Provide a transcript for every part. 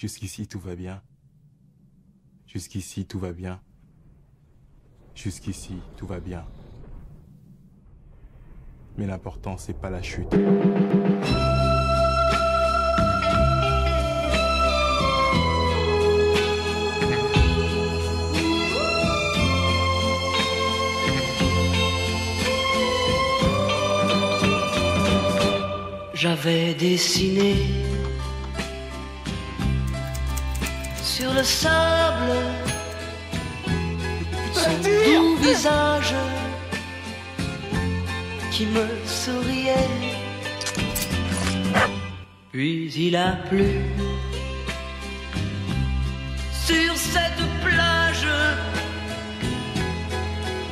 Jusqu'ici, tout va bien. Jusqu'ici, tout va bien. Jusqu'ici, tout va bien. Mais l'important, c'est pas la chute. J'avais dessiné sur le sable. Son doux visage qui me souriait. Puis il a plu sur cette plage,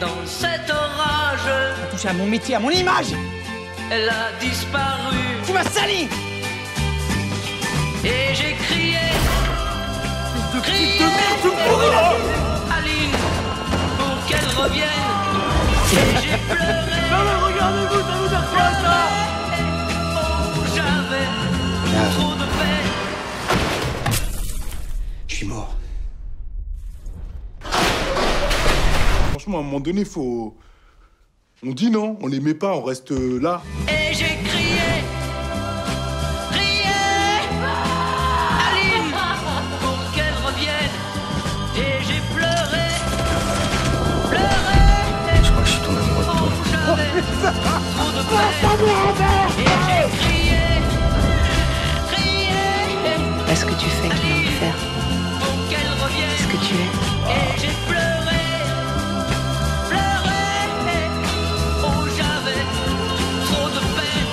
dans cet orage, Touché à mon métier, à mon image. Elle a disparu. Tu m'as sali. Et j'ai crié, crié, Aline, pour qu'elle revienne. Et j'ai pleuré. Non mais regardez-vous, ça vous a fait ça Oh, j'avais trop de peine. Je suis mort. Franchement, à un moment donné, faut. On dit non, on les met pas, on reste euh, là. Et Et j'ai crié, crié, Est-ce que tu fais pour qu'elle revienne. Ce que tu es Et j'ai pleuré, pleuré. Oh, j'avais trop de peine.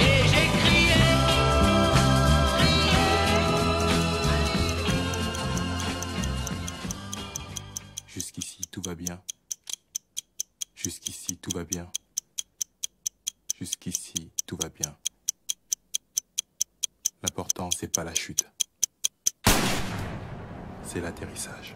Et j'ai crié, Jusqu'ici, tout va bien. Jusqu'ici, tout va bien. Jusqu'ici, tout va bien. L'important, c'est pas la chute. C'est l'atterrissage.